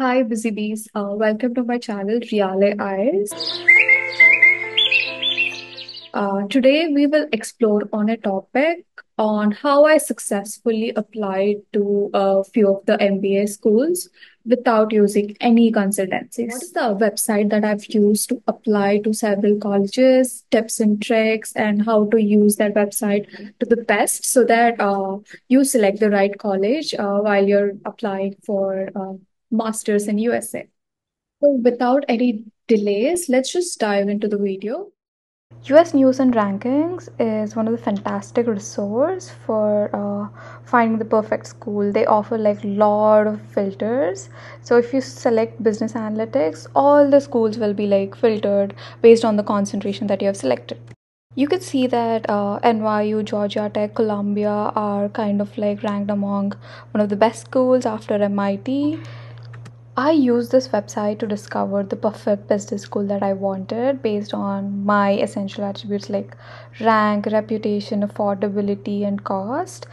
Hi, Busy Bees. Uh, welcome to my channel, Reale Eyes. Uh, today, we will explore on a topic on how I successfully applied to a few of the MBA schools without using any consultancies. What is the website that I've used to apply to several colleges, tips and tricks, and how to use that website to the best so that uh, you select the right college uh, while you're applying for uh, masters in USA. So without any delays, let's just dive into the video. US News and Rankings is one of the fantastic resource for uh, finding the perfect school. They offer like lot of filters. So if you select business analytics, all the schools will be like filtered based on the concentration that you have selected. You can see that uh, NYU, Georgia Tech, Columbia are kind of like ranked among one of the best schools after MIT I used this website to discover the perfect business school that I wanted based on my essential attributes like rank, reputation, affordability, and cost.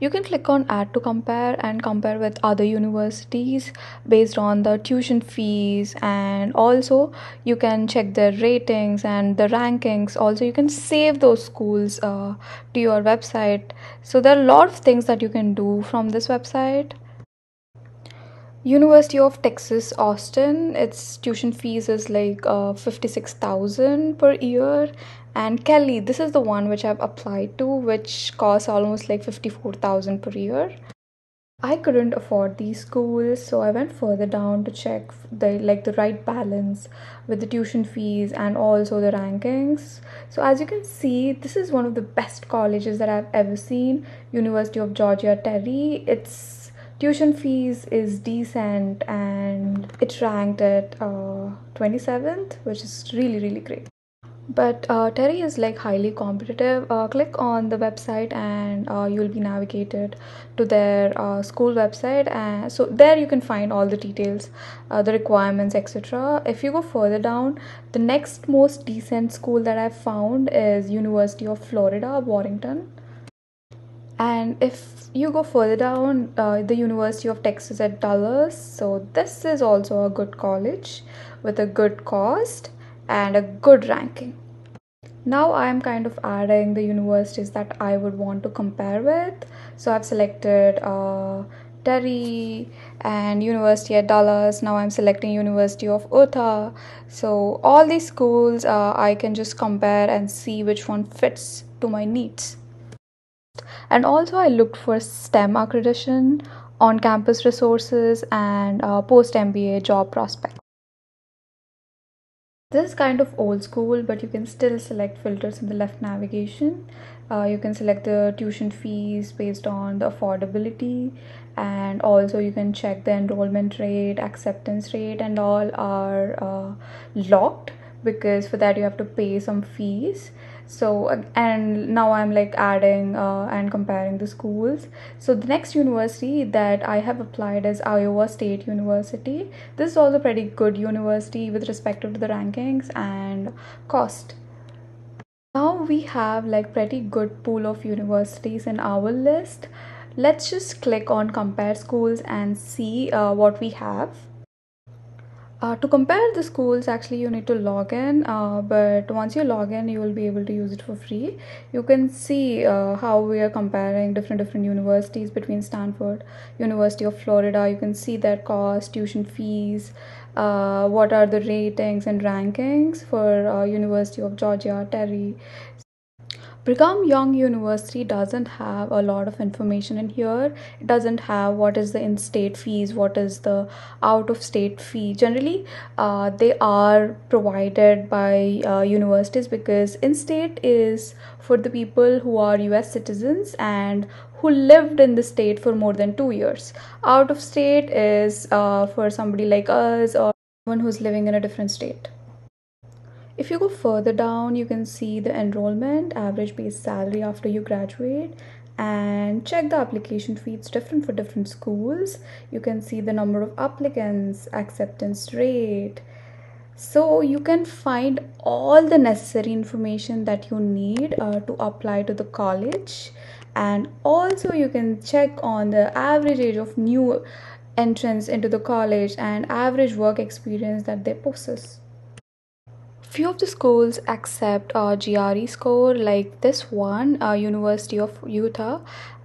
You can click on add to compare and compare with other universities based on the tuition fees. And also you can check their ratings and the rankings. Also you can save those schools uh, to your website. So there are a lot of things that you can do from this website University of Texas Austin its tuition fees is like uh, 56000 per year. And Kelley this is the one which I've applied to which costs almost like 54000 per year. I couldn't afford these schools so I went further down to check the like the right balance with the tuition fees and also the rankings. So as you can see this is one of the best colleges that I've ever seen. University of Georgia Terry it's tuition fees is decent and it's ranked at uh, 27th which is really really great. But uh, terry is like highly competitive. Uh, click on the website and uh, you'll be navigated to their uh, school website and so there you can find all the details uh, the requirements etc if you go further down the next most decent school that i've found is university of florida warrington and if you go further down uh, the university of texas at dallas so this is also a good college with a good cost and a good ranking now i am kind of adding the universities that i would want to compare with so i've selected uh, Terry and University at Dallas. Now I'm selecting University of Utah. So all these schools uh, I can just compare and see which one fits to my needs and also i looked for stem accreditation on campus resources and uh, post mba job prospects. This is kind of old school but you can still select filters in the left navigation. Uh, you can select the tuition fees based on the affordability. And also you can check the enrollment rate acceptance rate and all are uh, locked because for that you have to pay some fees. So and now i'm like adding uh, and comparing the schools. So the next university that i have applied is iowa state university. This is also pretty good university with respect to the rankings and cost. Now we have like pretty good pool of universities in our list. Let's just click on compare schools and see uh, what we have uh, to compare the schools actually you need to log in uh, but once you log in you will be able to use it for free. You can see uh, how we are comparing different different universities between stanford university of florida. You can see their cost tuition fees uh, what are the ratings and rankings for uh, university of georgia terry Brigham Young University doesn't have a lot of information in here. It doesn't have what is the in state fees, what is the out of state fee. Generally, uh, they are provided by uh, universities because in state is for the people who are US citizens and who lived in the state for more than two years. Out of state is uh, for somebody like us or someone who's living in a different state. If you go further down, you can see the enrollment, average base salary after you graduate, and check the application fee. It's different for different schools. You can see the number of applicants, acceptance rate. So you can find all the necessary information that you need uh, to apply to the college and also you can check on the average age of new entrance into the college and average work experience that they possess. Few of the schools accept a GRE score like this one, uh, University of Utah,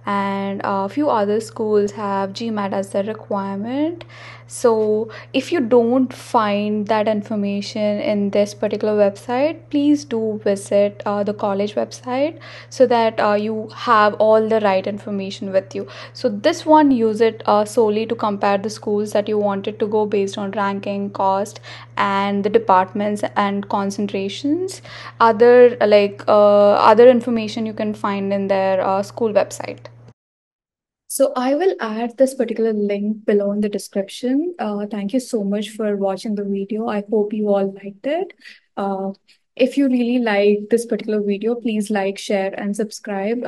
and a few other schools have GMAT as the requirement. So, if you don't find that information in this particular website, please do visit uh, the college website so that uh, you have all the right information with you. So, this one use it uh, solely to compare the schools that you wanted to go based on ranking, cost, and the departments and concentrations. Other like uh, other information you can find in their uh, school website. So I will add this particular link below in the description. Uh, thank you so much for watching the video. I hope you all liked it. Uh, if you really like this particular video, please like, share, and subscribe.